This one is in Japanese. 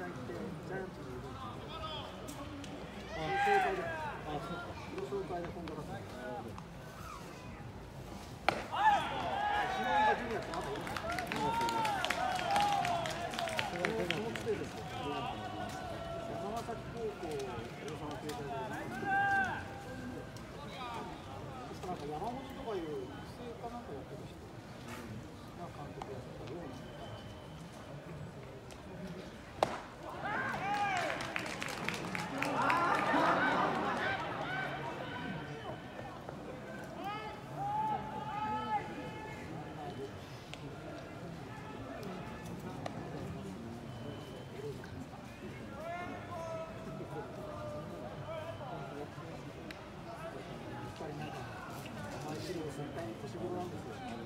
like that. 年頃なんですよ。